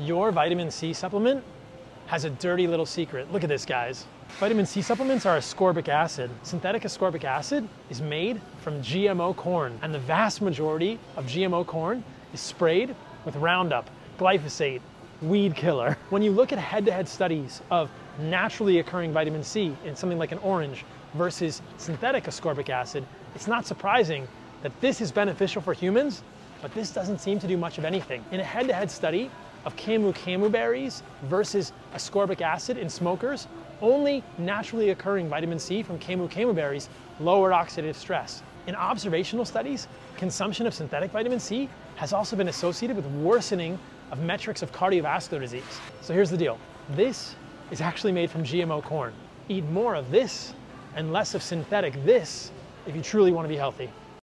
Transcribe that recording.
Your vitamin C supplement has a dirty little secret. Look at this, guys. Vitamin C supplements are ascorbic acid. Synthetic ascorbic acid is made from GMO corn, and the vast majority of GMO corn is sprayed with Roundup, glyphosate, weed killer. When you look at head to head studies of naturally occurring vitamin C in something like an orange versus synthetic ascorbic acid, it's not surprising that this is beneficial for humans, but this doesn't seem to do much of anything. In a head to head study of camu camu berries versus ascorbic acid in smokers, only naturally occurring vitamin C from camu camu berries lowered oxidative stress. In observational studies, consumption of synthetic vitamin C has also been associated with worsening of metrics of cardiovascular disease. So here's the deal. This is actually made from GMO corn. Eat more of this and less of synthetic this if you truly want to be healthy.